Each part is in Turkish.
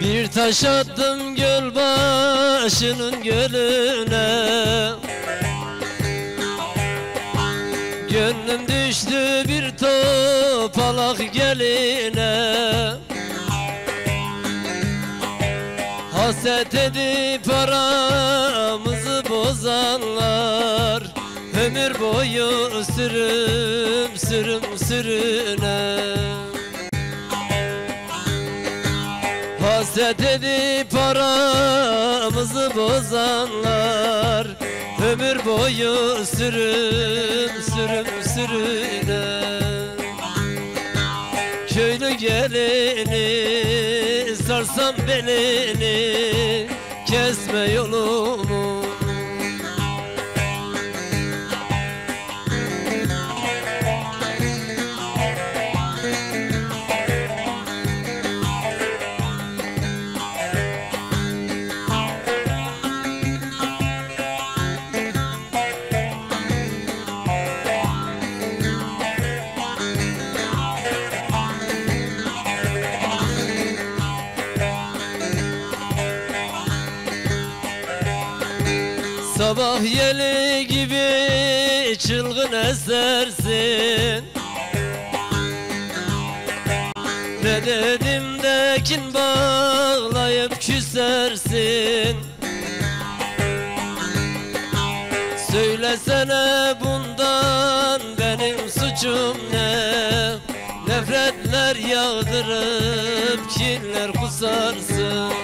Bir taş attım göl başının gölüne. Gönlüm düştü bir topalak geline. Haset edip aramızı bozanlar. Ömür boyu sürüm sürüm sürüne Haset edip aramızı bozanlar Ömür boyu sürüm sürüm sürüne. Köylü gelini sarsam belini Kesme yolumu Sabah yeli gibi çılgın esersin Ne dedim de kin bağlayıp küsersin. Söylesene bundan benim suçum ne? Nefretler yağdırıp kinler kusarsın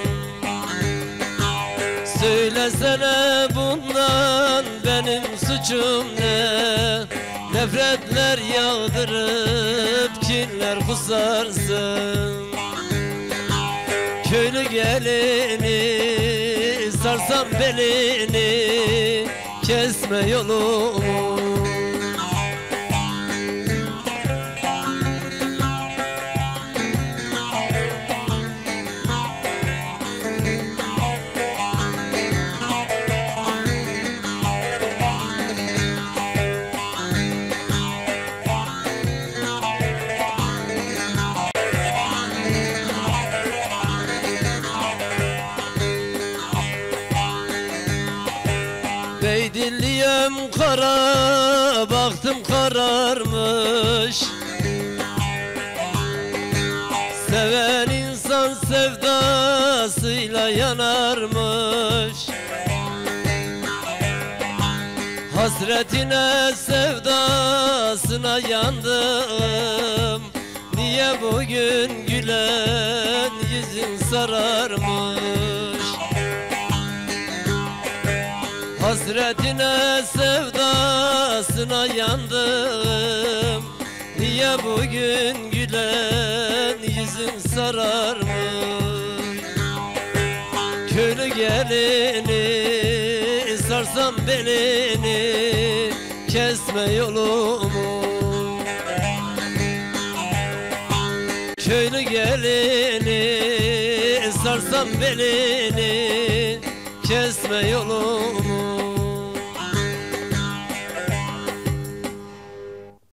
Söylesene bundan benim suçum ne? Nefretler yağdırıp kinler kusarsın. Köylü gelini sarsam belini Kesme yolumu Beydilliyem kara baktım kararmış. Seven insan sevdasıyla yanarmış. Hasretine sevdasına yandım. Niye bugün gülen yüzün sararmış? Hasretine sevdasına yandım. Niye bugün gülen yüzün sararmış? Köylü gelini sarsam belini Kesme yolumu. Köylü gelini sarsam belini Kesme yolumu